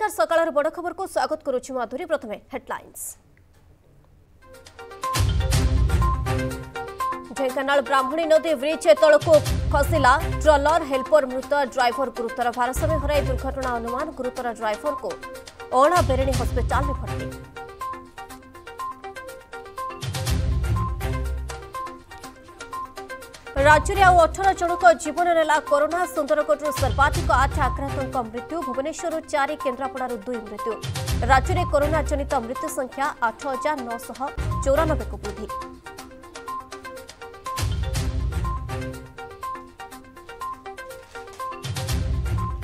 নমস্কার সকালের বড় খবরক স্বাগত করুছি মাধুরী প্রথমে হেডলাইন্স ঢেঙ্কানাল ব্রাহ্মণী নদী ব্রিজ তলকু খসিলা ট্রলর হেল্পর মৃত ড্রাইভর গুরুতর ভারসাম্য হরাই দুর্ঘটনা অনুমান গুরুতর ড্রাইভরকু অণা বেরেণী হসপিটালে ভর্তি ରାଜ୍ୟରେ ଆଉ ଅଠର ଜଣଙ୍କ ଜୀବନ ନେଲା କରୋନା ସୁନ୍ଦରଗଡ଼ରୁ ସର୍ବାଧିକ ଆଠ ଆକ୍ରାନ୍ତଙ୍କ ମୃତ୍ୟୁ ଭୁବନେଶ୍ୱରରୁ ଚାରି କେନ୍ଦ୍ରାପଡ଼ାରୁ ଦୁଇ ମୃତ୍ୟୁ ରାଜ୍ୟରେ କରୋନା ଜନିତ ମୃତ୍ୟୁ ସଂଖ୍ୟା ଆଠ ହଜାର ନଅଶହ ଚଉରାନବେକୁ ବୃଦ୍ଧି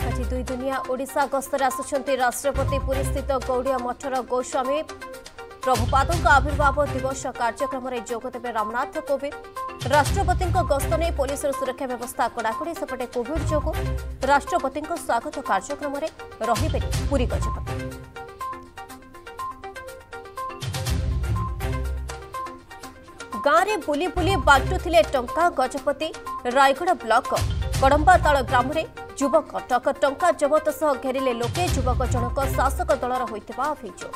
ଆଜି ଦୁଇ ଦୁନିଆ ଓଡ଼ିଶା ଗସ୍ତରେ ଆସୁଛନ୍ତି ରାଷ୍ଟ୍ରପତି ପୁରୀସ୍ଥିତ ଗୌଡ଼ିଆ ମଠର ଗୋସ୍ୱାମୀ ପ୍ରଭୁପାଦଙ୍କ ଆବିର୍ଭାବ ଦିବସ କାର୍ଯ୍ୟକ୍ରମରେ ଯୋଗଦେବେ ରାମନାଥ କୋବିନ୍ଦ রাষ্ট্রপতিଙ୍କ গস্তনে পুলিশৰ সুৰক্ষা ব্যৱস্থা কোডাকৰি চপটে কোভিড জোকো ৰাষ্ট্ৰপতিଙ୍କ স্বাগতম কাৰ্য্যಕ್ರಮৰে ৰহিবে পূৰী গছপতি গারে বুলি বুলি বাটো থিলে টংকা গছপতি ৰাইঘড় ব্লক কড়ম্বাৰ তাল গাঁৱৰে যুৱক টকা টংকা জৱতসহ ঘৰিলে লোকে যুৱকজনক শাসক দলৰ হৈ থবা অভিযোগ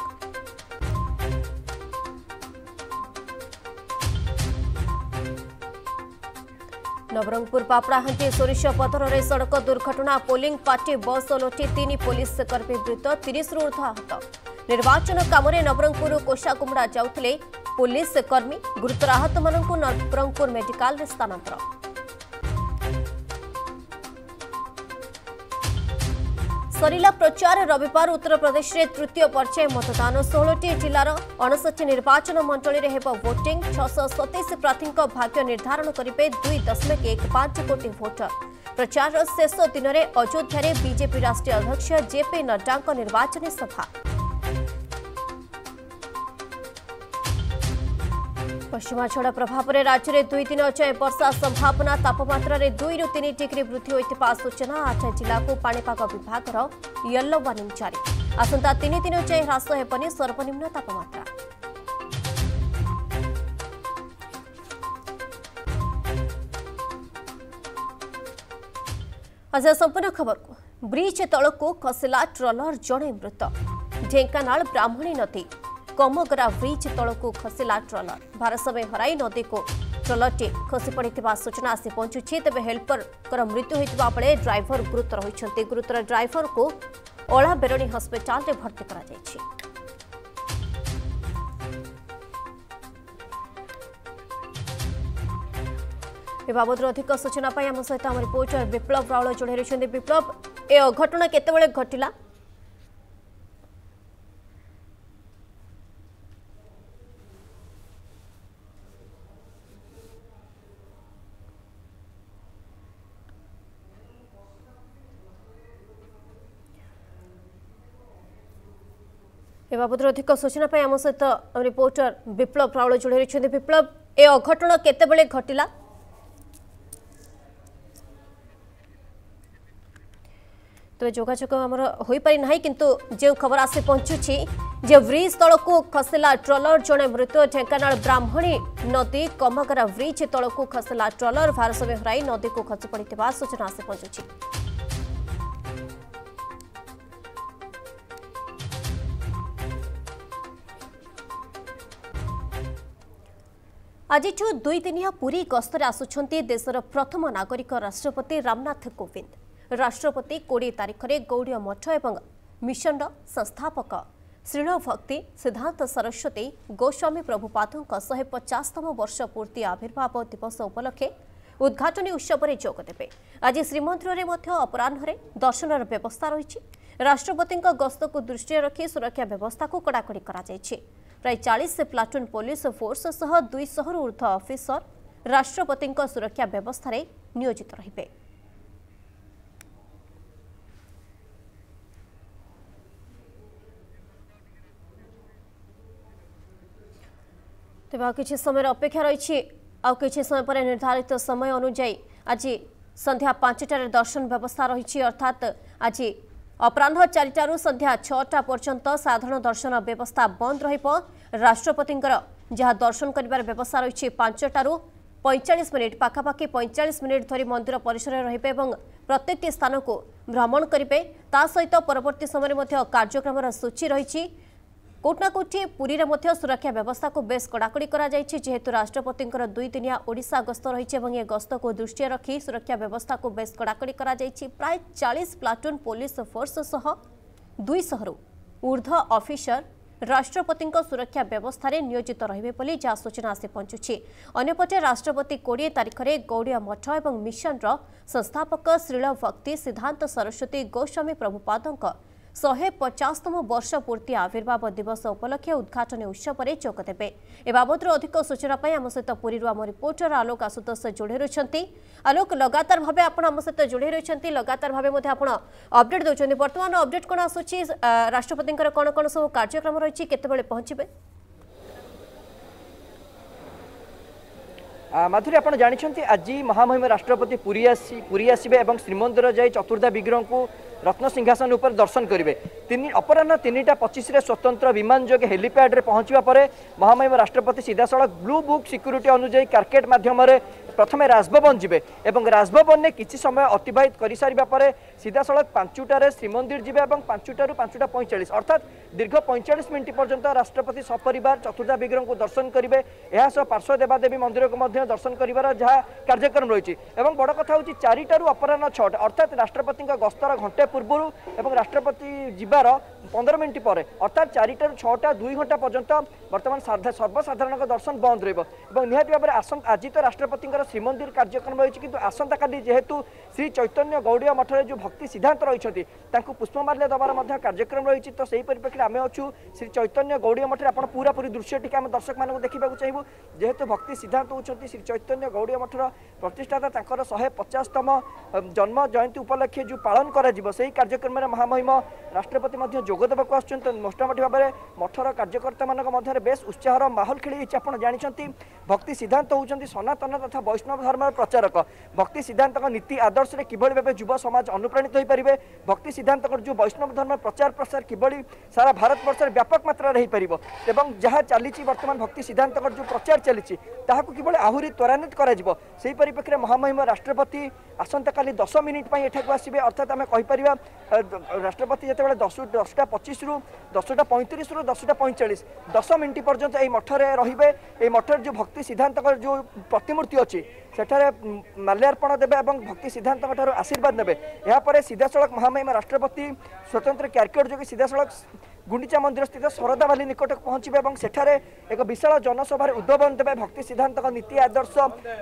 ନବରଙ୍ଗପୁର ପାପଡ଼ାହାନ୍ତି ସୋରିଷ ପଥରରେ ସଡ଼କ ଦୁର୍ଘଟଣା ପୋଲିଂ ପାର୍ଟି ବସ୍ ଓଲଟି ତିନି ପୋଲିସ କର୍ମୀ ମୃତ ତିରିଶରୁ ଉର୍ଦ୍ଧ ଆହତ ନିର୍ବାଚନ କାମରେ ନବରଙ୍ଗପୁରରୁ କୋଷାକୁମୁଡ଼ା ଯାଉଥିଲେ ପୋଲିସ କର୍ମୀ ଗୁରୁତର ଆହତମାନଙ୍କୁ ନବରଙ୍ଗପୁର ମେଡିକାଲରେ ସ୍ଥାନାନ୍ତର করিলা প্রচার রবিبار উত্তরপ্রদেশ রে তৃতীয় পর্যায় ಮತদান 16 টি জেলার 59 নির্বাচন মণ্ডলে হেবা ভোটিং 627 প্রার্থীকে ভাগ্য নির্ধারণ করিপে 2.15 কোটি ভোটার প্রচারৰ শেষ দিনৰে অযোধ্যাৰে বিজেপি ৰাষ্ট্ৰীয় অধ্যক্ষ জেপি নট ডাଙ୍କৰ নির্বাচনী সভা ପଶ୍ଚିମାଝଡ଼ ପ୍ରଭାବରେ ରାଜ୍ୟରେ ଦୁଇ ଦିନ ଯାଏଁ ବର୍ଷା ସମ୍ଭାବନା ତାପମାତ୍ରାରେ ଦୁଇରୁ ତିନି ଡିଗ୍ରୀ ବୃଦ୍ଧି ହୋଇଥିବା ସୂଚନା ଆଠ ଜିଲ୍ଲାକୁ ପାଣିପାଗ ବିଭାଗର ୟେଲୋ ୱାର୍ଣ୍ଣିଂ ଜାରି ଆସନ୍ତା ତିନି ଦିନ ଯାଏଁ ହ୍ରାସ ହେବନି ସର୍ବନିମ୍ନ ତାପମାତ୍ରା ଆଜି ସମ୍ପୂର୍ଣ୍ଣ ଖବରକୁ ବ୍ରିଜ୍ ତଳକୁ ଖସିଲା ଟ୍ରଲର ଜଣେ ମୃତ ଢେଙ୍କାନାଳ ବ୍ରାହ୍ମଣୀ ନଦୀ କମଗରା ବ୍ରିଜ୍ ତଳକୁ ଖସିଲା ଟ୍ରଲର ଭାରସାମ୍ୟ ହରାଇ ନଦୀକୁ ଟ୍ରଲରଟି ଖସି ପଡ଼ିଥିବା ସୂଚନା ଆସି ପହଞ୍ଚୁଛି ତେବେ ହେଲ୍ପରଙ୍କର ମୃତ୍ୟୁ ହୋଇଥିବା ବେଳେ ଡ୍ରାଇଭର ଗୁରୁତର ହୋଇଛନ୍ତି ଗୁରୁତର ଡ୍ରାଇଭରକୁ ଅଳାବେରଣୀ ହସ୍ପିଟାଲରେ ଭର୍ତ୍ତି କରାଯାଇଛି ଏ ବାବଦରେ ଅଧିକ ସୂଚନା ପାଇଁ ଆମ ସହିତ ଆମ ରିପୋର୍ଟର ବିପ୍ଳବ ରାଉଳ ଯୋଡ଼ି ରହିଛନ୍ତି ବିପ୍ଳବ ଏ ଅଘଟଣ କେତେବେଳେ ଘଟିଲା বাবদ অধিক সূচনা আম সহ রিপোর্টর বিপ্লব রাউল যোড়াই রয়েছেন বিপ্লব এ অঘটন কেতবে ঘটিলা তবে যোগাযোগ আমার হয়ে না কিন্তু যে খবর আসি পঞ্চুছি যে ব্রিজ তলকু খসিলা ট্রলর জনে মৃত ঢেঙ্কানাল ব্রাহ্মণী নদী কমাগরা ব্রিজ তলকু খসিলা ট্রলর ভারসাম্য হরাই নদীকু খসি পড়ি সূচনা আসি পঞ্চুছি ଆଜିଠୁ ଦୁଇଦିନିଆ ପୁରୀ ଗସ୍ତରେ ଆସୁଛନ୍ତି ଦେଶର ପ୍ରଥମ ନାଗରିକ ରାଷ୍ଟ୍ରପତି ରାମନାଥ କୋବିନ୍ଦ ରାଷ୍ଟ୍ରପତି କୋଡ଼ିଏ ତାରିଖରେ ଗୌଡ଼ୀୟ ମଠ ଏବଂ ମିଶନର ସଂସ୍ଥାପକ ଶ୍ରୀଣଭକ୍ତି ସିଦ୍ଧାନ୍ତ ସରସ୍ୱତୀ ଗୋସ୍ୱାମୀ ପ୍ରଭୁପାଦଙ୍କ ଶହେ ପଚାଶତମ ବର୍ଷ ପୂର୍ତ୍ତି ଆବିର୍ଭାବ ଦିବସ ଉପଲକ୍ଷେ ଉଦ୍ଘାଟନୀ ଉତ୍ସବରେ ଯୋଗଦେବେ ଆଜି ଶ୍ରୀମନ୍ଦିରରେ ମଧ୍ୟ ଅପରାହ୍ନରେ ଦର୍ଶନର ବ୍ୟବସ୍ଥା ରହିଛି ରାଷ୍ଟ୍ରପତିଙ୍କ ଗସ୍ତକୁ ଦୃଷ୍ଟିରେ ରଖି ସୁରକ୍ଷା ବ୍ୟବସ୍ଥାକୁ କଡ଼ାକଡ଼ି କରାଯାଇଛି प्राय चालीस प्लाटून पुलिस फोर्स सह दुईश रु ऊर्ध अफिसर राष्ट्रपति सुरक्षा व्यवस्था नियोजित रहा तेब किसी समय अपेक्षा रही किसी समय पर निर्धारित समय अनुजाई आज संध्या पांचटार दर्शन व्यवस्था रही अर्थात आज ଅପରାହ୍ନ ଚାରିଟାରୁ ସନ୍ଧ୍ୟା ଛଅଟା ପର୍ଯ୍ୟନ୍ତ ସାଧାରଣ ଦର୍ଶନ ବ୍ୟବସ୍ଥା ବନ୍ଦ ରହିବ ରାଷ୍ଟ୍ରପତିଙ୍କର ଯାହା ଦର୍ଶନ କରିବାର ବ୍ୟବସ୍ଥା ରହିଛି ପାଞ୍ଚଟାରୁ ପଇଁଚାଳିଶ ମିନିଟ୍ ପାଖାପାଖି ପଇଁଚାଳିଶ ମିନିଟ୍ ଧରି ମନ୍ଦିର ପରିସରରେ ରହିବେ ଏବଂ ପ୍ରତ୍ୟେକଟି ସ୍ଥାନକୁ ଭ୍ରମଣ କରିବେ ତା ସହିତ ପରବର୍ତ୍ତୀ ସମୟରେ ମଧ୍ୟ କାର୍ଯ୍ୟକ୍ରମର ସୂଚୀ ରହିଛି কোটি না কোটি পুরীর মধ্যে সুরক্ষা ব্যবস্থাকে বেশ কড়াকড়ি করা যাইছে যেহেতু রাষ্ট্রপতিঙ্কর দুই দিনিয়া ওড়িশা গস্ত রয়েছে এবং এ গস্তকে দৃষ্টি রাখি সুরক্ষা ব্যবস্থাকে বেশ কড়াকড়ি করা যাইছে প্রায় চাশ প্লাটুন পুলিশ ফোর্স সহ দুইশহর ঊর্ধ্ব অফিসর ରାଷ୍ଟ୍ରପତିଙ୍କ ସୁରକ୍ଷା ବ୍ୟବସ୍ଥାରେ ନିୟୋଜିତ ରହିବେ ବୋଲି ଯାହା ସୂଚନା ଆସି ପହଞ୍ଚୁଛି ଅନ୍ୟପଟେ ରାଷ୍ଟ୍ରପତି କୋଡ଼ିଏ ତାରିଖରେ ଗୌଡ଼ିଆ ମଠ ଏବଂ ମିଶନର ସଂସ୍ଥାପକ ଶ୍ରୀଳ ଭକ୍ତି ସିଦ୍ଧାନ୍ତ ସରସ୍ୱତୀ ଗୋସ୍ୱାମୀ ପ୍ରଭୁପାଦଙ୍କ 150 तम वर्ष पूर्ति आविर्भाव दिवस উপলক্ষে উদ্বघाटनে উচ্ছপরে চকতেবে এবাবত্র অধিক সূচনা পাই আম সৈত পুরিৰুৱা আমৰ ৰিপৰ্টৰ আলোক আসুত সৈতে জঢ়ি ৰচন্তি আলোক লাগাতার ভাবে আপোনা আম সৈতে জঢ়ি ৰচন্তি লাগাতার ভাবে মই আপোনা আপডেট দচনি বৰ্তমান আপডেট কোনা সূচি ৰাষ্ট্ৰপতিৰ কোনা কোনা সব কাৰ্য্যক্ৰম ৰৈচি কতে বলে পহচিবে মাধুরী আপনার জাঁচান আজ মহামহিম রাষ্ট্রপতি পুরী আসি পুরী আসবে এবং শ্রীমন্দির যাই চতুর্ধা বিগ্রহকে রত্নসিংহাসন উপরে দর্শন করবে তিন অপরাহ্ন তিনটা পঁচিশে স্বতন্ত্র বিমান যোগে হেলিপ্যাডে পৌঁছবা পরে মহামহিম রাষ্ট্রপতি সিধাসলখ ব্লু বুক সিকুরিটি অনুযায়ী কার্কেট মাধ্যমে প্রথমে রাজভবন যাবে এবং রাজভবনে কিছু সময় অতিবাহিত করে সারা পরে সিধাসলখ পাঁচটার শ্রীমন্দির যাবে এবং পাঁচটার পাঁচটা পঁয়চাশ অর্থাৎ দীর্ঘ পঁয়চাশ মিনিট পর্যন্ত রাষ্ট্রপতি সপরিবার চতুর্ধা বিগ্রহ দর্শন করবে এসব পার্শ্ব দেবাদেবী মন্দিরকে দর্শন করবার যা কার্যক্রম রয়েছে এবং বড় কথা হচ্ছে চারিটার অপরাহ্ন ছটা অর্থাৎ রাষ্ট্রপতি গস্তর ঘণ্টে পূর্ব এবং রাষ্ট্রপতি যাবার পনেরো মিনিট পরে অর্থাৎ চারিটার ছটা দুই ঘণ্টা পর্যন্ত বর্তমান সর্বসাধারণ দর্শন বন্ধ রহব এবং নিহতি ভাবে আসন্ত আজ তো রাষ্ট্রপতি শ্রীমন্দির কার্যক্রম রয়েছে কিন্তু আসন্তকালি যেহেতু শ্রী চৈতন্য গৌড়ীয় মঠের যে ভক্তি সিদ্ধান্ত রয়েছে তাঁকু পুষ্পমাল্য দেওয়ার মধ্যে কার্যক্রম রয়েছে তো সেই পরিপ্রেক্ষিতে আমি অছু শ্রী চৈতন্য গৌড়ীয় মঠের আপনার পুরাপুরি দৃশ্যটিকে আমি দর্শক মানুষ দেখা চাইবু যেহেতু ভক্তি সিদ্ধান্ত হচ্ছেন শ্রী চৈতন্য গৌড়ীয় মঠের প্রতিষ্ঠাতা তাঁর শহে পচাশতম জন্ম জয়ন্তী উপলক্ষে যে পালন করা সেই কার্যক্রমের মহামহিম রাষ্ট্রপতি যোগ দেওয়া আসছেন মোটামুটি ভাবে মঠর কার্যকর্তা মধ্যে বেশ উৎসাহর মাহল খেলি আপনার জাঁচান ভক্তি সিদ্ধান্ত হচ্ছেন সনাতন তথা বৈষ্ণব ধর্মের প্রচারক ভক্তি সিদ্ধান্ত নীতি আদর্শে কিভাবে ভাবে যুব সমাজ অনুপ্রাণিত হয়ে ভক্তি সিদ্ধান্ত যে বৈষ্ণব ধর্ম প্রচার প্রসার কিভাবে সারা ভারতবর্ষের ব্যাপক মাত্রায় হয়ে এবং যা চালছে বর্তমান ভক্তি সিদ্ধান্ত যে প্রচার চালছে তাহলে কিভাবে আহরি ত্বরান্বিত করা সেই পরিপ্রেক্ষী মহামহিম রাষ্ট্রপতি আসন্তকালি দশ মিনিট এঠাকু আসবে অর্থাৎ আমি কইপার রাষ্ট্রপতি যেতবে দশ দশটা পঁচিশ রু দশটা পঁয়ত্রিশ রু দশটা পঁয়চাশ দশ মিনিট পর্যন্ত এই মঠে রহবে এই মঠের যে ভক্তি সিদ্ধান্ত যে প্রতিমূর্তি অ ରହିଛି ସେଠାରେ ମାଲ୍ୟାର୍ପଣ ଦେବେ ଏବଂ ଭକ୍ତି ସିଦ୍ଧାନ୍ତଙ୍କ ଠାରୁ ଆଶୀର୍ବାଦ ନେବେ ଏହାପରେ ସିଧାସଳଖ ମହାମହିମ ରାଷ୍ଟ୍ରପତି ସ୍ୱତନ୍ତ୍ର କ୍ୟାରିକେଟ୍ ଯୋଗେ ସିଧାସଳଖ ଗୁଣ୍ଡିଚା ମନ୍ଦିରସ୍ଥିତ ଶରଦାବାଲି ନିକଟକୁ ପହଞ୍ଚିବେ ଏବଂ ସେଠାରେ ଏକ ବିଶାଳ ଜନସଭାରେ ଉଦ୍ବୋଧନ ଦେବେ ଭକ୍ତି ସିଦ୍ଧାନ୍ତଙ୍କ ନୀତି ଆଦର୍ଶ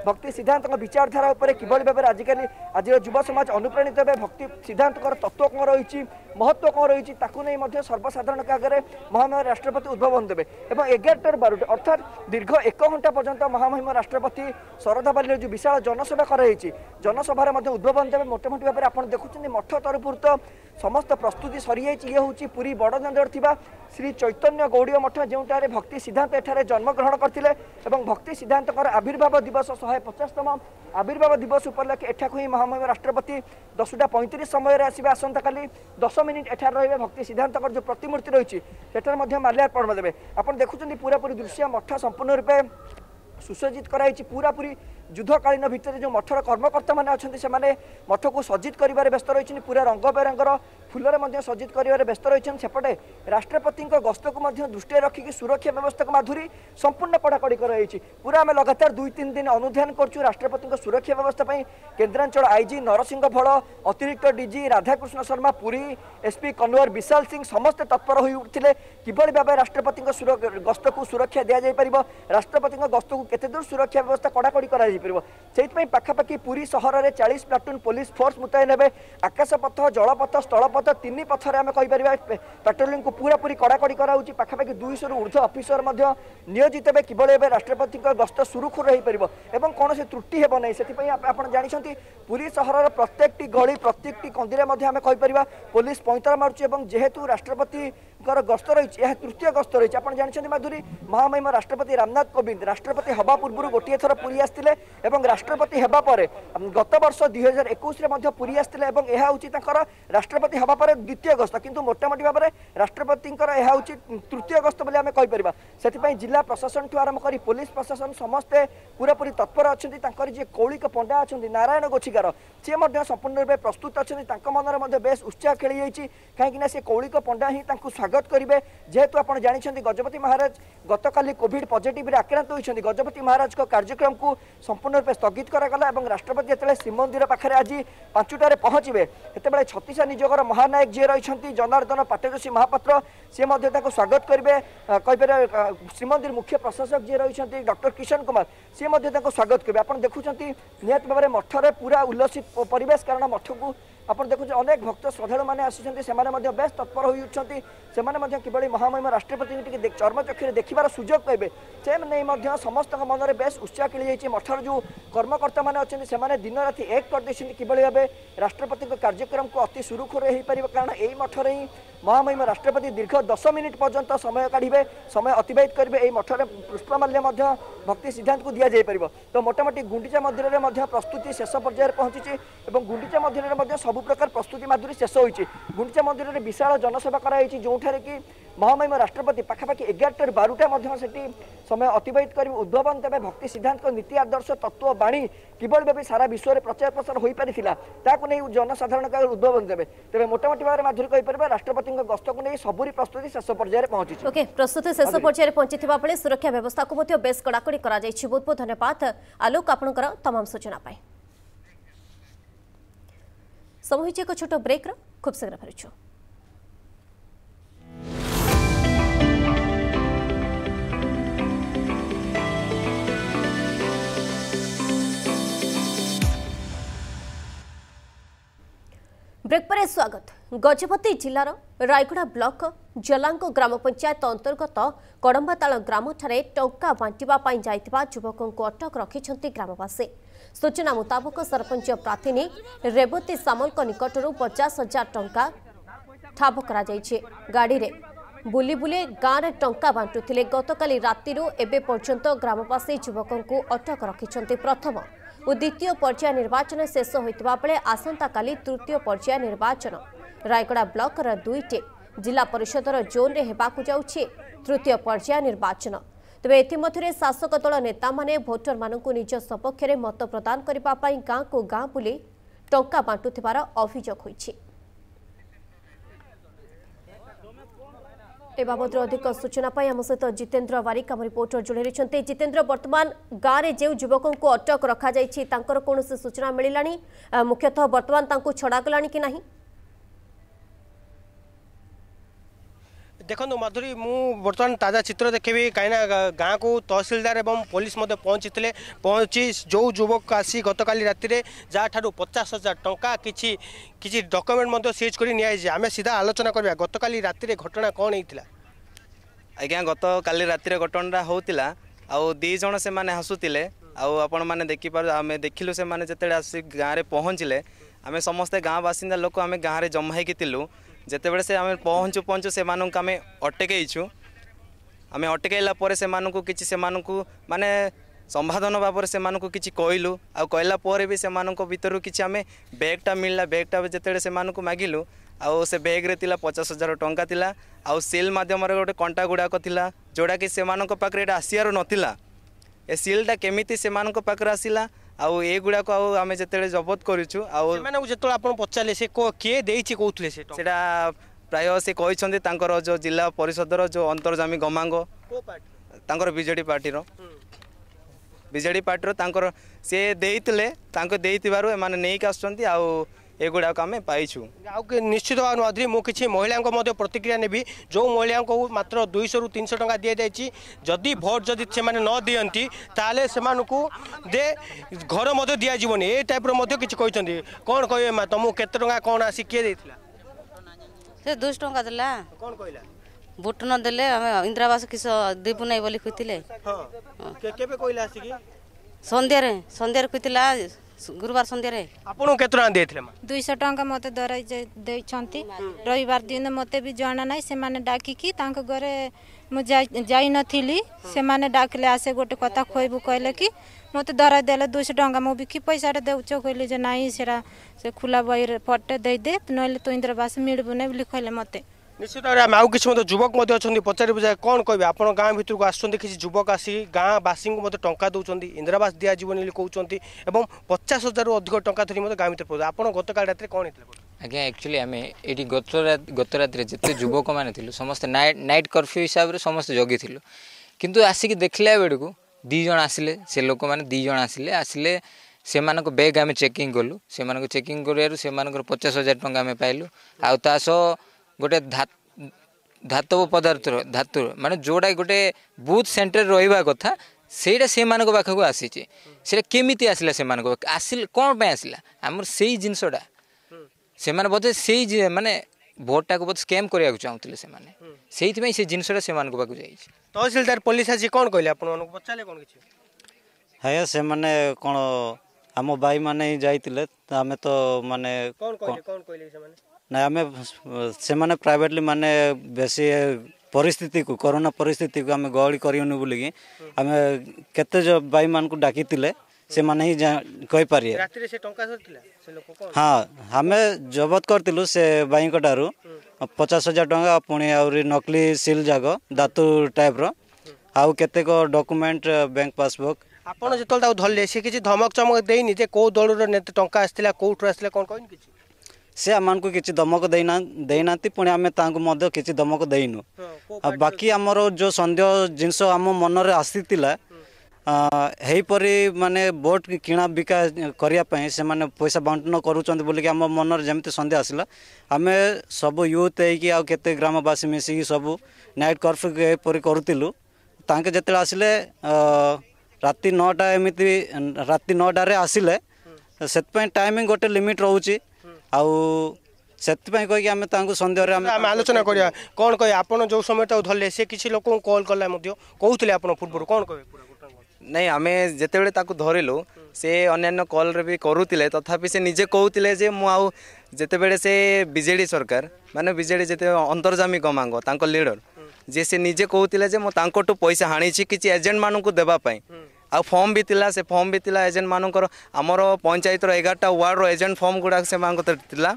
ଭକ୍ତି ସିଦ୍ଧାନ୍ତଙ୍କ ବିଚାରଧାରା ଉପରେ କିଭଳି ଭାବରେ ଆଜିକାଲି ଆଜିର ଯୁବ ସମାଜ ଅନୁପ୍ରାଣିତ ହେବେ ଭକ୍ତି ସିଦ୍ଧାନ୍ତଙ୍କର ତତ୍ତ୍ୱ କ'ଣ ରହିଛି ମହତ୍ତ୍ୱ କ'ଣ ରହିଛି ତାକୁ ନେଇ ମଧ୍ୟ ସର୍ବସାଧାରଣଙ୍କ ଆଗରେ ମହାମହିମ ରାଷ୍ଟ୍ରପତି ଉଦ୍ବୋଧନ ଦେବେ ଏବଂ ଏଗାରଟାରୁ ବାରଟା ଅର୍ଥାତ୍ ଦୀର୍ଘ ଏକ ଘଣ୍ଟା ପର୍ଯ୍ୟନ୍ତ ମହାମହିମ ରାଷ୍ଟ୍ରପତି ଶରଧାବାଲିରେ ଯେଉଁ ବିଶାଳ ଜନସଭା କରାଯାଇଛି ଜନସଭାରେ ମଧ୍ୟ ଉଦ୍ବୋଧନ ଦେବେ ମୋଟାମୋଟି ଭାବରେ ଆପଣ ଦେଖୁଛନ୍ତି ମଠ ତରଫରୁ ତ ସମସ୍ତ ପ୍ରସ୍ତୁତି ସରିଯାଇଛି ଇଏ ହେଉଛି ପୁରୀ ବଡ଼ଦାଣ୍ଡରେ ଥିବା ଶ୍ରୀ ଚୈତନ୍ୟ ଗୌଡ଼ୀୟ ମଠ ଯେଉଁଠାରେ ଭକ୍ତି ସିଦ୍ଧାନ୍ତ ଏଠାରେ ଜନ୍ମଗ୍ରହଣ କରିଥିଲେ ଏବଂ ଭକ୍ତି ସିଦ୍ଧାନ୍ତଙ୍କର ଆବିର୍ଭାବ ଦିବସ ଶହେ ପଚାଶତମ ଆବିର୍ଭାବ ଦିବସ ଉପଲକ୍ଷେ ଏଠାକୁ ହିଁ ମହାମହିମ ରାଷ୍ଟ୍ରପତି ଦଶଟା ପଇଁତିରିଶ ସମୟରେ ଆସିବେ ଆସନ୍ତାକାଲି ଦଶ ମିନିଟ୍ ଏଠାରେ ରହିବେ ଭକ୍ତି ସିଦ୍ଧାନ୍ତଙ୍କର ଯେଉଁ ପ୍ରତିମୂର୍ତ୍ତି ରହିଛି ସେଠାରେ ମଧ୍ୟ ମାଲ୍ୟାର୍ପଣ ଦେବେ ଆପଣ ଦେଖୁଛନ୍ତି ପୁରାପୁରି ଦୃଶ୍ୟ ମଠ ସମ୍ପୂର୍ଣ୍ଣ ରୂପେ ସୁସଜ୍ଜିତ କରାଯାଇଛି পুরাপুরি যুদ্ধকালীন ভিতরে যে মঠর কর্মকর্তা মানে অনেক সে মঠকু সজ্জিত করবার ব্যস্ত রয়েছেন পুরা রঙ বেরঙ্গর ফুলরে সজ্জিত করবার ব্যস্ত রয়েছেন সেপটে রাষ্ট্রপতি গস্তকু দৃষ্টি রাখি সুরক্ষা ব্যবস্থাকে মাধুরী সম্পূর্ণ পড়াকড়ি করা হয়েছে পুরা আমি লগাতার দুই তিন দিন অনুধান করছু রাষ্ট্রপতি সুরক্ষা ব্যবস্থা কেন্দ্রাঞ্চল আইজি নরসিংহ ভড় অতিরিক্ত ডিজি রাধাকৃষ্ণ শর্মা পুরী এসপি কনওয়ার বিশাল সিং সমস্ত তৎপর হয়ে উঠলে কিভাবে ভাবে রাষ্ট্রপতি গস্তকু সুরক্ষা দিয়া যাইপার রাষ্ট্রপতি গস্তকু কেতদূর সুরক্ষা ব্যবস্থা কড়াকড়ি করা ହୋଇପାରିବ ସେଇଥିପାଇଁ ପାଖାପାଖି ପୁରୀ ସହରରେ ଚାଳିଶ ପ୍ଲାଟୁନ୍ ପୋଲିସ ଫୋର୍ସ ମୁତୟନ ହେବେ ଆକାଶପଥ ଜଳପଥ ସ୍ଥଳପଥ ତିନି ପଥରେ ଆମେ କହିପାରିବା ପାଟ୍ରୋଲିଂକୁ ପୁରାପୁରି କଡ଼ାକଡ଼ି କରାହେଉଛି ପାଖାପାଖି ଦୁଇଶହରୁ ଊର୍ଦ୍ଧ୍ୱ ଅଫିସର ମଧ୍ୟ ନିୟୋଜିତ ହେବେ କିଭଳି ଏବେ ରାଷ୍ଟ୍ରପତିଙ୍କ ଗସ୍ତ ସୁରୁଖୁରୁ ହୋଇପାରିବ ଏବଂ କୌଣସି ତ୍ରୁଟି ହେବ ନାହିଁ ସେଥିପାଇଁ ଆପଣ ଜାଣିଛନ୍ତି ପୁରୀ ସହରର ପ୍ରତ୍ୟେକଟି ଗଳି ପ୍ରତ୍ୟେକଟି କନ୍ଦିରେ ମଧ୍ୟ ଆମେ କହିପାରିବା ପୋଲିସ ପଇଁତରା ମାରୁଛି ଏବଂ ଯେହେତୁ ରାଷ୍ଟ୍ରପତି ଙ୍କର ଗସ୍ତ ରହିଛି ଏହା ତୃତୀୟ ଗସ୍ତ ରହିଛି ଆପଣ ଜାଣିଛନ୍ତି ମାଧୁରୀ ମହାମହିମ ରାଷ୍ଟ୍ରପତି ରାମନାଥ କୋବିନ୍ଦ ରାଷ୍ଟ୍ରପତି ହେବା ପୂର୍ବରୁ ଗୋଟିଏ ଥର ପୁରୀ ଆସିଥିଲେ ଏବଂ ରାଷ୍ଟ୍ରପତି ହେବା ପରେ ଗତ ବର୍ଷ ଦୁଇ ହଜାର ଏକୋଇଶରେ ମଧ୍ୟ ପୁରୀ ଆସିଥିଲେ ଏବଂ ଏହା ହେଉଛି ତାଙ୍କର ରାଷ୍ଟ୍ରପତି ହେବା ପରେ ଦ୍ୱିତୀୟ ଗସ୍ତ କିନ୍ତୁ ମୋଟାମୋଟି ଭାବରେ ରାଷ୍ଟ୍ରପତିଙ୍କର ଏହା ହେଉଛି ତୃତୀୟ ଗସ୍ତ ବୋଲି ଆମେ କହିପାରିବା ସେଥିପାଇଁ ଜିଲ୍ଲା ପ୍ରଶାସନଠୁ ଆରମ୍ଭ କରି ପୋଲିସ ପ୍ରଶାସନ ସମସ୍ତେ ପୁରାପୁରି ତତ୍ପର ଅଛନ୍ତି ତାଙ୍କର ଯିଏ କୌଳିକ ପଣ୍ଡା ଅଛନ୍ତି ନାରାୟଣ ଗୋଛିକାର ସେ ମଧ୍ୟ ସମ୍ପୂର୍ଣ୍ଣ ରୂପେ ପ୍ରସ୍ତୁତ ଅଛନ୍ତି ତାଙ୍କ ମନରେ ମଧ୍ୟ ବେଶ ଉତ୍ସାହ ଖେଳିଯାଇଛି କାହିଁକିନା ସେ କୌଳିକ ପଣ୍ଡା ହିଁ ତାଙ୍କୁ ସ୍ୱାଗତ স্বাগত করবে যেহেতু আপনার জাঁচান গজপতি মহারাজ গতকাল কোভিড পজিটিভে আক্রান্ত হয়েছেন গজপতি মহারাজ কার্যক্রম কু সম্পূর্ণ রূপে স্থগিত করা এবং রাষ্ট্রপতি যেত শ্রীমন্দির পাখে আজ পাঁচটার পৌঁছবে সেতবে ছতিশা নিযোগর মহানায়ক যে রয়েছেন জনার্দন পাটযোশী মহাপাত্র সে তাকে স্বাগত করবে কইপার শ্রীমন্দির মুখ্য প্রশাসক যে রয়েছেন ডক্টর কিষণ কুমার সে তাকে স্বাগত করবে আপনার দেখুছেন নিহত ভাবে মঠরে পুরা উল্লসিত পরিবেশ কারণ মঠকু ଆପଣ ଦେଖୁଛନ୍ତି ଅନେକ ଭକ୍ତ ଶ୍ରଦ୍ଧାଳୁମାନେ ଆସିଛନ୍ତି ସେମାନେ ମଧ୍ୟ ବେଶ୍ ତତ୍ପର ହୋଇଉଠଛନ୍ତି ସେମାନେ ମଧ୍ୟ କିଭଳି ମହାମହିମ ରାଷ୍ଟ୍ରପତିଙ୍କୁ ଟିକେ ଚର୍ମଚକ୍ଷୁରେ ଦେଖିବାର ସୁଯୋଗ ପାଇବେ ସେ ନେଇ ମଧ୍ୟ ସମସ୍ତଙ୍କ ମନରେ ବେଶ୍ ଉତ୍ସାହ କିଳିଯାଇଛି ମଠର ଯେଉଁ କର୍ମକର୍ତ୍ତାମାନେ ଅଛନ୍ତି ସେମାନେ ଦିନରାତି ଏକ କରିଦେଇଛନ୍ତି କିଭଳି ଭାବେ ରାଷ୍ଟ୍ରପତିଙ୍କ କାର୍ଯ୍ୟକ୍ରମକୁ ଅତି ସୁରୁଖୁରୁରେ ହୋଇପାରିବ କାରଣ ଏହି ମଠରେ ହିଁ মহামহিম রাষ্ট্রপতি দীর্ঘ দশ মিনিট পর্যন্ত সময় কাঢ়বে সময় অতিবাহিত করবে এই মঠের পুষ্পমাল্য ভক্তি সিদ্ধান্তকে দিয়া যাইপার তো মোটামুটি গুণ্ডিচা মন্দিরের প্রস্তুতি শেষ পর্যায়ে পৌঁছিছে এবং গুণ্ডিচা মন্দিরের সবু প্রকার প্রস্তুতি মাধুরী শেষ হয়েছে গুণ্ডিচা মন্দিরের বিশাল জনসেবা করা হয়েছে যেঠার কি মহামহিম রাষ্ট্রপতি পাখাপাখি এগারটার বারোটা সেটি সময় অতিবাহিত করবে উদ্ভাবন দেবে ভক্তি সিদ্ধান্ত নীতি আদর্শ তত্ত্ব বাণী কিভাবে ভাবে সারা বিশ্বরে প্রচার প্রসার হয়ে পারি তা জনসাধারণ উদ্ভাবন দেবে তবে মোটামুটি ভাবে মাধুরী কইপারে রাষ্ট্রপতি ରାଷ୍ଟ୍ରପତିଙ୍କ ଗସ୍ତକୁ ନେଇ ସବୁରି ପ୍ରସ୍ତୁତି ଶେଷ ପର୍ଯ୍ୟାୟରେ ପହଞ୍ଚିଛି ଓକେ ପ୍ରସ୍ତୁତି ଶେଷ ପର୍ଯ୍ୟାୟରେ ପହଞ୍ଚିଥିବା ବେଳେ ସୁରକ୍ଷା ବ୍ୟବସ୍ଥାକୁ ମଧ୍ୟ ବେଶ କଡ଼ାକଡ଼ି କରାଯାଇଛି ବହୁତ ବହୁତ ଧନ୍ୟବାଦ ଆଲୋକ ଆପଣଙ୍କର ତମାମ ସୂଚନା ପାଇଁ ସବୁ ହୋଇଛି ଏକ ଛୋଟ ବ୍ରେକ୍ର ଖୁବ୍ ଶୀଘ୍ର ଫେରୁଛୁ ବ୍ରେକ୍ ପରେ ସ୍ୱାଗତ ଗଜପତି ଜିଲ୍ଲାର ରାୟଗଡ଼ା ବ୍ଲକ ଜଲାଙ୍ଗ ଗ୍ରାମ ପଞ୍ଚାୟତ ଅନ୍ତର୍ଗତ କଡ଼ମ୍ବାତାଳ ଗ୍ରାମଠାରେ ଟଙ୍କା ବାଣ୍ଟିବା ପାଇଁ ଯାଇଥିବା ଯୁବକଙ୍କୁ ଅଟକ ରଖିଛନ୍ତି ଗ୍ରାମବାସୀ ସୂଚନା ମୁତାବକ ସରପଞ୍ଚ ପ୍ରାର୍ଥିନୀ ରେବତୀ ସାମଲଙ୍କ ନିକଟରୁ ପଚାଶ ହଜାର ଟଙ୍କା ଠାବ କରାଯାଇଛି ଗାଡ଼ିରେ ବୁଲି ବୁଲି ଗାଁରେ ଟଙ୍କା ବାଣ୍ଟୁଥିଲେ ଗତକାଲି ରାତିରୁ ଏବେ ପର୍ଯ୍ୟନ୍ତ ଗ୍ରାମବାସୀ ଯୁବକଙ୍କୁ ଅଟକ ରଖିଛନ୍ତି ପ୍ରଥମ ଓ ଦ୍ୱିତୀୟ ପର୍ଯ୍ୟାୟ ନିର୍ବାଚନ ଶେଷ ହୋଇଥିବା ବେଳେ ଆସନ୍ତାକାଲି ତୃତୀୟ ପର୍ଯ୍ୟାୟ ନିର୍ବାଚନ ରାୟଗଡ଼ା ବ୍ଲକର ଦୁଇଟି ଜିଲ୍ଲା ପରିଷଦର ଜୋନ୍ରେ ହେବାକୁ ଯାଉଛି ତୃତୀୟ ପର୍ଯ୍ୟାୟ ନିର୍ବାଚନ ତେବେ ଏଥିମଧ୍ୟରେ ଶାସକ ଦଳ ନେତାମାନେ ଭୋଟରମାନଙ୍କୁ ନିଜ ସପକ୍ଷରେ ମତ ପ୍ରଦାନ କରିବା ପାଇଁ ଗାଁକୁ ଗାଁ ବୁଲି ଟଙ୍କା ବାଣ୍ଟୁଥିବାର ଅଭିଯୋଗ ହୋଇଛି এ বাবদরে অধিক সূচনা পাই আম সহ জিতেন্দ্র বারিক আমার রিপোর্টর যোড়াই রয়েছেন জিতেন্দ্র বর্তমান গাঁরে যে যুবক অটক রখা যাই তাঁর কৌশি সূচনা মিলা মুখ্যতঃ বর্তমান তাঁর ছড়া গলা কি না দেখুন মাଧୁରୀ ମୁଁ ବର୍ତ୍ତମାନ ତାଜା ଚିତ୍ର ଦେଖେଇବି କାହିଁକିନା ଗାଁକୁ ତହସିଲଦାର ଏବଂ ପୋଲିସ ମଧ୍ୟ ପହଞ୍ଚିଥିଲେ ପହଞ୍ଚି ଯେଉଁ ଯୁବକ ଆସି ଗତକାଲି ରାତିରେ ଯାହାଠାରୁ ପଚାଶ ହଜାର ଟଙ୍କା କିଛି କିଛି ଡକ୍ୟୁମେଣ୍ଟ ମଧ୍ୟ ସିଜ୍ କରି ନିଆଯାଇଛି ଆମେ ସିଧା ଆଲୋଚନା କରିବା ଗତକାଲି ରାତିରେ ଘଟଣା କ'ଣ ହେଇଥିଲା ଆଜ୍ଞା ଗତକାଲି ରାତିରେ ଘଟଣାଟା ହେଉଥିଲା ଆଉ ଦୁଇ ଜଣ ସେମାନେ ଆସୁଥିଲେ ଆଉ ଆପଣମାନେ ଦେଖିପାରୁ ଆମେ ଦେଖିଲୁ ସେମାନେ ଯେତେବେଳେ ଆସି ଗାଁରେ ପହଞ୍ଚିଲେ ଆମେ ସମସ୍ତେ ଗାଁ ବାସିନ୍ଦା ଲୋକ ଆମେ ଗାଁରେ ଜମା ହେଇକି ଥିଲୁ ଯେତେବେଳେ ସେ ଆମେ ପହଞ୍ଚୁ ପହଞ୍ଚୁ ସେମାନଙ୍କୁ ଆମେ ଅଟକେଇଛୁ ଆମେ ଅଟକେଇଲା ପରେ ସେମାନଙ୍କୁ କିଛି ସେମାନଙ୍କୁ ମାନେ ସମ୍ବାଦନ ଭାବରେ ସେମାନଙ୍କୁ କିଛି କହିଲୁ ଆଉ କହିଲା ପରେ ବି ସେମାନଙ୍କ ଭିତରୁ କିଛି ଆମେ ବ୍ୟାଗ୍ଟା ମିଳିଲା ବ୍ୟାଗ୍ଟା ଯେତେବେଳେ ସେମାନଙ୍କୁ ମାଗିଲୁ ଆଉ ସେ ବ୍ୟାଗ୍ରେ ଥିଲା ପଚାଶ ହଜାର ଟଙ୍କା ଥିଲା ଆଉ ସିଲ୍ ମାଧ୍ୟମରେ ଗୋଟେ କଣ୍ଟା ଗୁଡ଼ାକ ଥିଲା ଯେଉଁଟାକି ସେମାନଙ୍କ ପାଖରେ ଏଇଟା ଆସିବାର ନଥିଲା ଏ ସିଲ୍ଟା କେମିତି ସେମାନଙ୍କ ପାଖରେ ଆସିଲା ଆଉ ଏଗୁଡ଼ାକ ଆଉ ଆମେ ଯେତେବେଳେ ଜବତ କରୁଛୁ ଆଉ ସେମାନଙ୍କୁ ଯେତେବେଳେ ଆପଣ ପଚାରିଲେ ସେ କିଏ ଦେଇଛି କହୁଥିଲେ ସେ ସେଇଟା ପ୍ରାୟ ସେ କହିଛନ୍ତି ତାଙ୍କର ଯେଉଁ ଜିଲ୍ଲା ପରିଷଦର ଯେଉଁ ଅନ୍ତର୍ଜାମୀ ଗମାଙ୍ଗ ତାଙ୍କର ବିଜେଡ଼ି ପାର୍ଟିର ବିଜେଡ଼ି ପାର୍ଟିର ତାଙ୍କର ସେ ଦେଇଥିଲେ ତାଙ୍କ ଦେଇଥିବାରୁ ଏମାନେ ନେଇକି ଆସୁଛନ୍ତି ଆଉ ଏଗୁଡ଼ାକ ଆମେ ପାଇଛୁ ଆଉ ନିଶ୍ଚିତ ଭାବରେ ନଦୀ ମୁଁ କିଛି ମହିଳାଙ୍କ ମଧ୍ୟ ପ୍ରତିକ୍ରିୟା ନେବି ଯେଉଁ ମହିଳାଙ୍କୁ ମାତ୍ର ଦୁଇଶହରୁ ତିନିଶହ ଟଙ୍କା ଦିଆଯାଇଛି ଯଦି ଭୋଟ୍ ଯଦି ସେମାନେ ନ ଦିଅନ୍ତି ତାହେଲେ ସେମାନଙ୍କୁ ଦେ ଘର ମଧ୍ୟ ଦିଆଯିବନି ଏ ଟାଇପ୍ର ମଧ୍ୟ କିଛି କହିଛନ୍ତି କ'ଣ କହିବେ ମା ତମକୁ କେତେ ଟଙ୍କା କ'ଣ ଆସି କିଏ ଦେଇଥିଲା ସେ ଦୁଇଶହ ଟଙ୍କା ଦେଲା କ'ଣ କହିଲା ଭୋଟ୍ ନ ଦେଲେ ଆମେ ଇନ୍ଦିରାବାସ କିସ ଦେବୁ ନାହିଁ ବୋଲି କହିଥିଲେ କେବେ କହିଲା ଆସିକି ସନ୍ଧ୍ୟାରେ ସନ୍ଧ୍ୟାରେ କହିଥିଲା ଗୁରୁବାର ସନ୍ଧ୍ୟାରେ ଆପଣଙ୍କୁ କେତେ ଟଙ୍କା ଦେଇଥିଲେ ଦୁଇଶହ ଟଙ୍କା ମୋତେ ଦରାଇ ଦେଇଛନ୍ତି ରବିବାର ଦିନ ମୋତେ ବି ଜଣା ନାହିଁ ସେମାନେ ଡାକିକି ତାଙ୍କ ଘରେ ମୁଁ ଯାଇନଥିଲି ସେମାନେ ଡାକିଲେ ଆସେ ଗୋଟେ କଥା ଖୋଇବୁ କହିଲେ କି ମୋତେ ଦରାଇ ଦେଲେ ଦୁଇଶହ ଟଙ୍କା ମୁଁ ବିକି ପଇସାରେ ଦେଉଛ କହିଲି ଯେ ନାଇଁ ସେଟା ସେ ଖୋଲା ବହିରେ ପଟେ ଦେଇଦେ ନହେଲେ ତୁ ଇନ୍ଦ୍ରବାସ ମିଳିବୁ ନାହିଁ ବୋଲି କହିଲେ ମୋତେ ନିଶ୍ଚିତ ଭାବରେ ଆମେ ଆଉ କିଛି ମଧ୍ୟ ଯୁବକ ମଧ୍ୟ ଅଛନ୍ତି ପଚାରି ବୁଝାଏ କ'ଣ କହିବେ ଆପଣ ଗାଁ ଭିତରକୁ ଆସୁଛନ୍ତି କିଛି ଯୁବକ ଆସି ଗାଁବାସୀଙ୍କୁ ମଧ୍ୟ ଟଙ୍କା ଦେଉଛନ୍ତି ଇନ୍ଦିରାବାସ ଦିଆଯିବନି ବୋଲି କହୁଛନ୍ତି ଏବଂ ପଚାଶ ହଜାରରୁ ଅଧିକ ଟଙ୍କା ଧରି ମଧ୍ୟ ଗାଁ ଭିତରେ ପଡ଼ୁଛି ଆପଣ ଗତକାଲି ରାତିରେ କ'ଣ ହେଇଥିଲେ ଆଜ୍ଞା ଆକ୍ଚୁଆଲି ଆମେ ଏଠି ଗତ ଗତ ରାତିରେ ଯେତେ ଯୁବକମାନେ ଥିଲୁ ସମସ୍ତେ ନାଇଟ୍ ନାଇଟ୍ କର୍ଫ୍ୟୁ ହିସାବରେ ସମସ୍ତେ ଜଗିଥିଲୁ କିନ୍ତୁ ଆସିକି ଦେଖିଲା ବେଳକୁ ଦୁଇ ଜଣ ଆସିଲେ ସେ ଲୋକମାନେ ଦୁଇ ଜଣ ଆସିଲେ ଆସିଲେ ସେମାନଙ୍କ ବ୍ୟାଗ୍ ଆମେ ଚେକିଂ କଲୁ ସେମାନଙ୍କୁ ଚେକିଂ କରିବାରୁ ସେମାନଙ୍କର ପଚାଶ ହଜାର ଟଙ୍କା ଆମେ ପାଇଲୁ ଆଉ ତା ସହ ଗୋଟେ ଧାତବ ପଦାର୍ଥର ଧାତୁର ମାନେ ଯେଉଁଟା ଗୋଟେ ବୁଥ୍ ସେଣ୍ଟରରେ ରହିବା କଥା ସେଇଟା ସେମାନଙ୍କ ପାଖକୁ ଆସିଛି ସେଇଟା କେମିତି ଆସିଲା ସେମାନଙ୍କ ପାଖକୁ ଆସିଲେ କ'ଣ ପାଇଁ ଆସିଲା ଆମର ସେଇ ଜିନିଷଟା ସେମାନେ ବୋଧେ ସେଇ ମାନେ ভোটটাকে ବୋଧେ স্ক্যাম କରିବାକୁ ଚାହୁଁଥିଲେ ସେମାନେ ସେଇଥିପାଇଁ ସେ ଜିନିଷଟା ସେମାନଙ୍କ ପାଖକୁ ଯାଇଛି তহসিলদার পুলিশ আজি কোণ কইলে আপনার পচারে কোণ কিছু ଆଜ୍ଞା ସେମାନେ କଣ ଆମ ଭାଇମାନେ ହିଁ ଯାଇଥିଲେ আমি তো মানে কোণ কইলে কোণ কইলে সে ନାଇଁ ଆମେ ସେମାନେ ପ୍ରାଇଭେଟଲି ମାନେ ବେଶୀ ପରିସ୍ଥିତିକୁ କରୋନା ପରିସ୍ଥିତିକୁ ଆମେ ଗହଳି କରିବୁନି ବୋଲିକି ଆମେ କେତେ ଭାଇମାନଙ୍କୁ ଡାକିଥିଲେ ସେମାନେ ହିଁ କହିପାରିବେ ହଁ ଆମେ ଜବତ କରିଥିଲୁ ସେ ଭାଇଙ୍କ ଠାରୁ ପଚାଶ ହଜାର ଟଙ୍କା ପୁଣି ଆହୁରି ନକଲି ସିଲ୍ ଯାକ ଧାତୁ ଟାଇପ୍ର ଆଉ କେତେକ ଡକୁମେଣ୍ଟ ବ୍ୟାଙ୍କ ପାସବୁକ୍ ଆପଣ ଯେତେବେଳେ ତାକୁ ଧରିଲେ ସେ କିଛି ଧମକ ଚମକ ଦେଇନି ଯେ କେଉଁ ଦଳର ଟଙ୍କା ଆସିଥିଲା କେଉଁଠୁ ଆସିଥିଲା କ'ଣ କହିନି କିଛି ସେ ଆମମାନଙ୍କୁ କିଛି ଦମକ ଦେଇନା ଦେଇନାହାନ୍ତି ପୁଣି ଆମେ ତାଙ୍କୁ ମଧ୍ୟ କିଛି ଦମକ ଦେଇନୁ ଆଉ ବାକି ଆମର ଯେଉଁ ସନ୍ଦେହ ଜିନିଷ ଆମ ମନରେ ଆସିଥିଲା ହେଇପରି ମାନେ ବୋଟ୍ କିଣା ବିକା କରିବା ପାଇଁ ସେମାନେ ପଇସା ବଣ୍ଟନ କରୁଛନ୍ତି ବୋଲିକି ଆମ ମନରେ ଯେମିତି ସନ୍ଦେହ ଆସିଲା ଆମେ ସବୁ ୟୁଥ୍ ହେଇକି ଆଉ କେତେ ଗ୍ରାମବାସୀ ମିଶିକି ସବୁ ନାଇଟ୍ କର୍ଫ୍ୟୁ ଏପରି କରୁଥିଲୁ ତାଙ୍କେ ଯେତେବେଳେ ଆସିଲେ ରାତି ନଅଟା ଏମିତି ରାତି ନଅଟାରେ ଆସିଲେ ସେଥିପାଇଁ ଟାଇମିଂ ଗୋଟେ ଲିମିଟ୍ ରହୁଛି ଆଉ ସେଥିପାଇଁ କହିକି ଆମେ ତାଙ୍କୁ ସନ୍ଦେହରେ ଆମେ ଆଲୋଚନା କରିବା କ'ଣ କହିବେ ଆପଣ ଯେଉଁ ସମୟଟାକୁ ଧରିଲେ ସେ କିଛି ଲୋକଙ୍କୁ କଲ୍ କଲା ମଧ୍ୟ କହୁଥିଲେ ଆପଣ ପୂର୍ବରୁ କ'ଣ କହିବେ ନାଇଁ ଆମେ ଯେତେବେଳେ ତାକୁ ଧରିଲୁ ସେ ଅନ୍ୟାନ୍ୟ କଲ୍ରେ ବି କରୁଥିଲେ ତଥାପି ସେ ନିଜେ କହୁଥିଲେ ଯେ ମୁଁ ଆଉ ଯେତେବେଳେ ସେ ବିଜେଡ଼ି ସରକାର ମାନେ ବିଜେଡ଼ି ଯେତେ ଅନ୍ତର୍ଜାମୀ ଗମାଙ୍ଗ ତାଙ୍କ ଲିଡର ଯେ ସେ ନିଜେ କହୁଥିଲେ ଯେ ମୁଁ ତାଙ୍କଠୁ ପଇସା ହାଣିଛି କିଛି ଏଜେଣ୍ଟମାନଙ୍କୁ ଦେବା ପାଇଁ ଆଉ ଫର୍ମ ବି ଥିଲା ସେ ଫର୍ମ ବି ଥିଲା ଏଜେଣ୍ଟମାନଙ୍କର ଆମର ପଞ୍ଚାୟତର ଏଗାରଟା ୱାର୍ଡ଼ର ଏଜେଣ୍ଟ ଫର୍ମ ଗୁଡ଼ାକ ସେମାନଙ୍କ ଥିଲା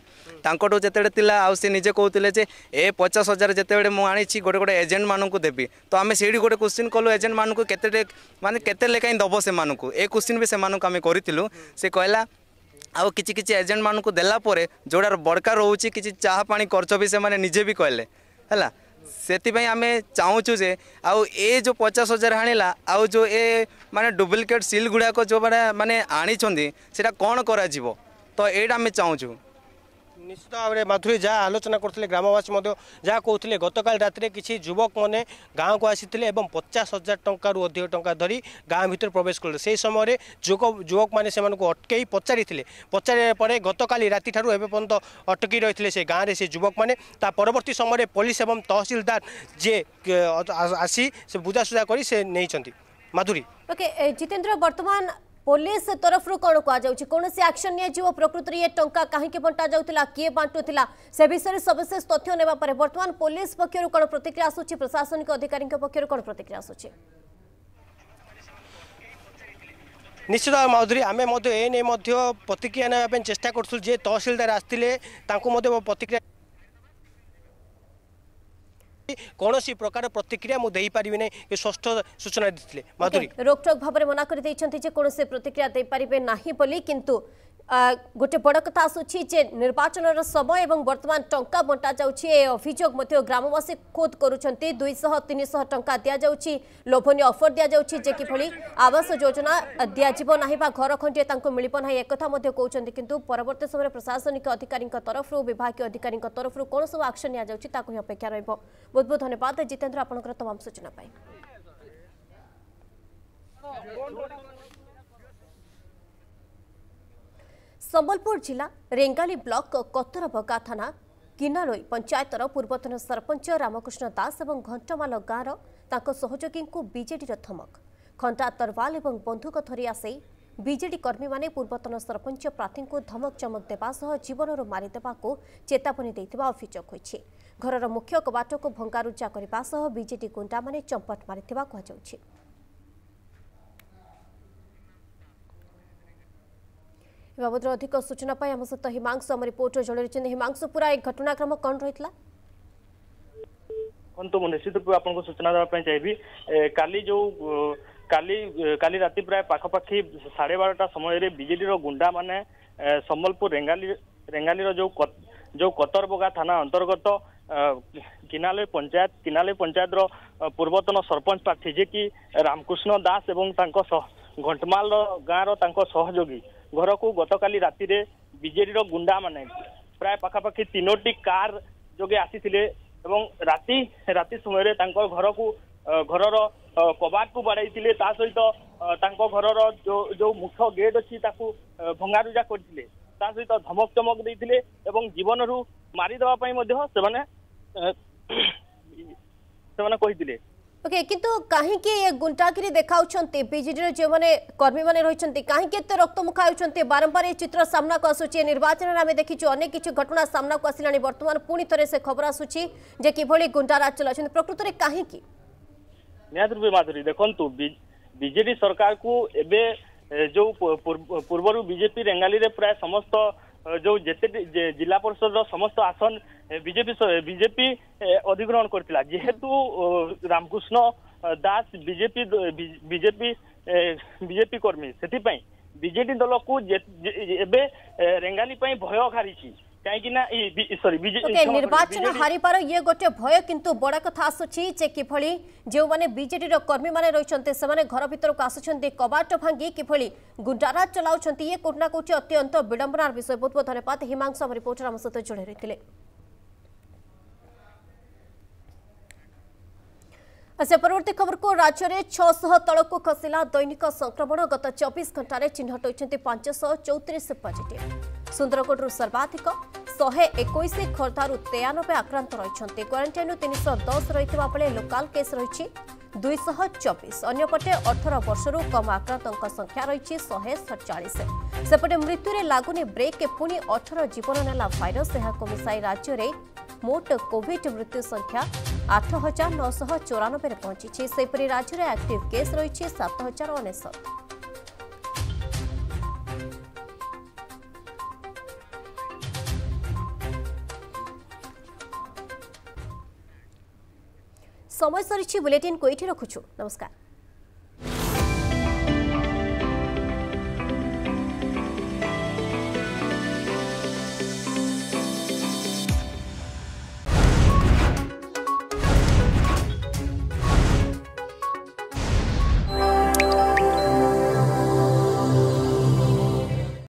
ତାଙ୍କଠୁ ଯେତେବେଳେ ଥିଲା ଆଉ ସେ ନିଜେ କହୁଥିଲେ ଯେ ଏ ପଚାଶ ହଜାର ଯେତେବେଳେ ମୁଁ ଆଣିଛି ଗୋଟେ ଗୋଟେ ଏଜେଣ୍ଟମାନଙ୍କୁ ଦେବି ତ ଆମେ ସେଇଠି ଗୋଟେ କୋଶ୍ଚିନ୍ କଲୁ ଏଜେଣ୍ଟମାନଙ୍କୁ କେତେ ମାନେ କେତେ ଲେଖାଏଁ ଦେବ ସେମାନଙ୍କୁ ଏ କୋଶ୍ଚିନ୍ ବି ସେମାନଙ୍କୁ ଆମେ କରିଥିଲୁ ସେ କହିଲା ଆଉ କିଛି କିଛି ଏଜେଣ୍ଟମାନଙ୍କୁ ଦେଲା ପରେ ଯେଉଁଟାର ବଡ଼କା ରହୁଛି କିଛି ଚାହା ପାଣି ଖର୍ଚ୍ଚ ବି ସେମାନେ ନିଜେ ବି କହିଲେ ହେଲା ସେଥିପାଇଁ ଆମେ ଚାହୁଁଛୁ ଯେ ଆଉ ଏ ଯେଉଁ ପଚାଶ ହଜାର ଆଣିଲା ଆଉ ଯେଉଁ ଏ ମାନେ ଡୁପ୍ଲିକେଟ୍ ସିଲ୍ ଗୁଡ଼ାକ ଯେଉଁମାନେ ମାନେ ଆଣିଛନ୍ତି ସେଇଟା କ'ଣ କରାଯିବ ତ ଏଇଟା ଆମେ ଚାହୁଁଛୁ নিশ্চিত ভাবে মাধুরী যা আলোচনা করলে গ্রামবাসী যা কৌলে গতকাল রাত্রে কিছু যুবক মানে গাঁকু আসিলে এবং পচাশ হাজার টঙ্কার অধিক টাকা ধর গাঁ ভিতরে প্রবেশ করলে সেই সময় যুব যুবক মানে সে অটকাই পচারি পচারা পরে গতকাল রাতে ঠার এবে পর্যন্ত অটকি রয়েছে সে গাঁরে সে যুবক মানে তা পরবর্তী সময় পুলিশ এবং তহসিলদার যে আসি সে বুঝাশুঝা করে সে নিয়েছেন মাধুরী ওকে জিতেন্দ্র বর্তমান পুলিশ তরফর কোণ কুযাচ্ছে কৌশি আকশন নিয়ে প্রকৃতরে ইয়ে টঙ্কা কাহিকি বণ্টা যাওয়া কি বাটুলা সে বিষয়ে সবিশেষ তথ্য নেওয়া পরে বর্তমান পুলিশ পক্ষ কোণ প্রতিক্রিয়া আসুচি প্রশাসনিক অধিকারী পক্ষ কোণ প্রতিক্রিয়া আসুচি নিশ্চিত ভাবে মাধুরী আমি এ নিয়ে প্রতিক্রিয়া নেওয়া চেষ্টা করছু যে তহসিলদার আসলে তা প্রতিক্রিয়া କୌଣସି ପ୍ରକାର ପ୍ରତିକ୍ରିୟା ମୁଁ ଦେଇପାରିବି ନାହିଁ ଏ ଷଷ୍ଠ ସୂଚନା ଦେଇଥିଲେ ମାଧୁରୀ ରୋକଟୋକ ଭାବରେ ମନା କରିଦେଇଛନ୍ତି ଯେ କୌଣସି ପ୍ରତିକ୍ରିୟା ଦେଇପାରିବେ ନାହିଁ ବୋଲି କିନ୍ତୁ ଗୋଟେ ବଡ଼ କଥା ଆସୁଛି ଯେ ନିର୍ବାଚନର ସମୟ ଏବଂ ବର୍ତ୍ତମାନ ଟଙ୍କା ବଣ୍ଟା ଯାଉଛି ଏ ଅଭିଯୋଗ ମଧ୍ୟ ଗ୍ରାମବାସୀ ଖୋଦ କରୁଛନ୍ତି ଦୁଇଶହ ତିନିଶହ ଟଙ୍କା ଦିଆଯାଉଛି ଲୋଭନୀୟ ଅଫର୍ ଦିଆଯାଉଛି ଯେ କିଭଳି ଆବାସ ଯୋଜନା ଦିଆଯିବ ନାହିଁ ବା ଘର ଖଣ୍ଡିଏ ତାଙ୍କୁ ମିଳିବ ନାହିଁ ଏକଥା ମଧ୍ୟ କହୁଛନ୍ତି କିନ୍ତୁ ପରବର୍ତ୍ତୀ ସମୟରେ ପ୍ରଶାସନିକ ଅଧିକାରୀଙ୍କ ତରଫରୁ ବିଭାଗୀୟ ଅଧିକାରୀଙ୍କ ତରଫରୁ କ'ଣ ସବୁ ଆକ୍ସନ ନିଆଯାଉଛି ତାକୁ ହିଁ ଅପେକ୍ଷା ରହିବ ବହୁତ ବହୁତ ଧନ୍ୟବାଦ ଜିତେନ୍ଦ୍ର ଆପଣଙ୍କର ତମାମ ସୂଚନା ପାଇଁ ସମ୍ବଲପୁର ଜିଲ୍ଲା ରେଙ୍ଗାଲୀ ବ୍ଲକ କତରଭଗା ଥାନା କିନାଲୋଇ ପଞ୍ଚାୟତର ପୂର୍ବତନ ସରପଞ୍ଚ ରାମକୃଷ୍ଣ ଦାସ ଏବଂ ଘଣ୍ଟମାଲ ଗାଁର ତାଙ୍କ ସହଯୋଗୀଙ୍କୁ ବିଜେଡ଼ିର ଥମକ ଖଣ୍ଟା ତରୱାଲ ଏବଂ ବନ୍ଧୁକ ଧରି ଆସି ବିଜେଡ଼ି କର୍ମୀମାନେ ପୂର୍ବତନ ସରପଞ୍ଚ ପ୍ରାର୍ଥୀଙ୍କୁ ଧମକ ଚମକ ଦେବା ସହ ଜୀବନରୁ ମାରିଦେବାକୁ ଚେତାବନୀ ଦେଇଥିବା ଅଭିଯୋଗ ହୋଇଛି ଘରର ମୁଖ୍ୟ କବାଟକୁ ଭଙ୍ଗାରୁଜା କରିବା ସହ ବିଜେଡ଼ି ଗୁଣ୍ଡାମାନେ ଚମ୍ପଟ ମାରିଥିବା କୁହାଯାଉଛି बाबद अधिक सूचना आम सहित हिमांशु आम रिपोर्टर जोड़ी हिमांशु पूरा एक घटनाक्रम कौन रही ଦେଖନ୍ତୁ ମୁଁ ନିଶ୍ଚିତ ରୂପେ ଆପଣଙ୍କୁ ସୂଚନା ଦେବା ପାଇଁ ଚାହିଁବି କାଲି ଯୋଉ କାଲି କାଲି ରାତି ପ୍ରାୟ ପାଖାପାଖି ସାଢେ ବାରଟା ସମୟରେ ବିଜେଡିର ଗୁଣ୍ଡାମାନେ ସମ୍ବଲପୁର ରେଙ୍ଗାଲି ରେଙ୍ଗାଲିର ଯୋଉ ଯୋଉ କତରବଗା ଥାନା ଅନ୍ତର୍ଗତ କିନାଲେ ପଞ୍ଚାୟତ କିନାଲେ ପଞ୍ଚାୟତର ପୂର୍ବତନ ସରପଞ୍ଚ ପ୍ରାର୍ଥୀ ଯିଏକି ରାମକୃଷ୍ଣ ଦାସ ଏବଂ ତାଙ୍କ ଘଣ୍ଟମାଳର ଗାଁର ତାଙ୍କ ସହଯୋଗୀ ଘରକୁ ଗତକାଲି ରାତିରେ ବିଜେଡିର ଗୁଣ୍ଡାମାନେ ପ୍ରାୟ ପାଖାପାଖି ତିନୋଟି କାର ଯୋଗେ ଆସିଥିଲେ ଏବଂ ରାତି ରାତି ସମୟରେ ତାଙ୍କ ଘରକୁ ଘରର କବାଟକୁ ବାଡ଼େଇଥିଲେ ତା ସହିତ ତାଙ୍କ ଘରର ଯୋଉ ଯୋଉ ମୁଖ୍ୟ ଗେଟ୍ ଅଛି ତାକୁ ଭଙ୍ଗାରୁଜା କରିଥିଲେ ତା ସହିତ ଧମକ ଚମକ ଦେଇଥିଲେ ଏବଂ ଜୀବନରୁ ମାରିଦେବା ପାଇଁ ମଧ୍ୟ ସେମାନେ ସେମାନେ କହିଥିଲେ ওকে কিন্তু কাহিকি এ গুন্ডাগিরি দেখাউছন্তি বিজেডির যে কর্মী মানে রয়েছেন কাহিকি এত রক্তমুখা হচ্ছেন বারম্বার এই চিত্র সামনাকু আসুচি নির্বাচনের আমি দেখিছু অনেক কিছু ঘটনা সামনাকু আসিলা বর্তমান পুঁ থে সে খবর আসুচি যে কিভাবে গুন্ডারাজ চলাছেন প্রকৃতরে কাহিকি নিহত রূপে মাধুরী দেখন্তু বিজেডি সরকারকু এবে যে পূর্বরু বিজেপি রেঙ্গালিরে প্রায় সমস্ত যে যেতে জেলা পরিষদর সমস্ত আসন বিজেপি বিজেপি অধিগ্রহণ করেছিল যেহেতু Ramakrishna Das BJP BJP BJP কর্মী ସେଥିପାଇଁ ବିଜେଡି ଦଳକୁ এবে ରେଙ୍ଗାଲି ପାଇଁ ଭୟ ହାରିଛି নির্বাচন হারিবার ইয়ে গোটে ভয় কিন্তু বড় কথা আসুচি যে কিভাবে যে বিজেডি কর্মী মানে রয়েছেন সে ঘর ভিতরক আসুচার কবাট ভাঙ্গি কিভাবে গুন্ডারাজ চলাও ইয়ে কোটি না কোটি অত্যন্ত বিড়ম্বনার বিষয় বহু বহু ধন্যবাদ হিমাংশু আমার রিপোর্টর আমার সহ যোড়াই রয়েছে ସେପରବର୍ତ୍ତୀ ଖବରକୁ ରାଜ୍ୟରେ ଛଅଶହ ତଳକୁ ଖସିଲା ଦୈନିକ ସଂକ୍ରମଣ ଗତ ଚବିଶ ଘଣ୍ଟାରେ ଚିହ୍ନଟ ହୋଇଛନ୍ତି ପାଞ୍ଚଶହ ଚଉତିରିଶ ପଜିଟିଭ ସୁନ୍ଦରଗଡ଼ରୁ ସର୍ବାଧିକ ଶହେ ଏକୋଇଶ ଖୋର୍ଦ୍ଧାରୁ ତେୟାନବେ ଆକ୍ରାନ୍ତ ରହିଛନ୍ତି କ୍ୱାରେଣ୍ଟାଇନ୍ରୁ ତିନିଶହ ଦଶ ରହିଥିବା ବେଳେ ଲୋକାଲ୍ କେସ୍ ରହିଛି ଦୁଇଶହ ଚବିଶ ଅନ୍ୟପଟେ ଅଠର ବର୍ଷରୁ କମ୍ ଆକ୍ରାନ୍ତଙ୍କ ସଂଖ୍ୟା ରହିଛି ଶହେ ସତଚାଳିଶ ସେପଟେ ମୃତ୍ୟୁରେ ଲାଗୁନି ବ୍ରେକ୍ ପୁଣି ଅଠର ଜୀବନ ନେଲା ଭାଇରସ୍ ଏହାକୁ ମିଶାଇ ରାଜ୍ୟରେ ମୋଟ କୋଭିଡ୍ ମୃତ୍ୟୁ ସଂଖ୍ୟା আট হাজার নশহ চৌরানবে পৌঁছিছে সেপরি রাজ্যের আক্টিভ কেস রয়েছে সাত হাজার অনেশত সময় সরিছে বুলেটিন কোইটি রাখুছু নমস্কার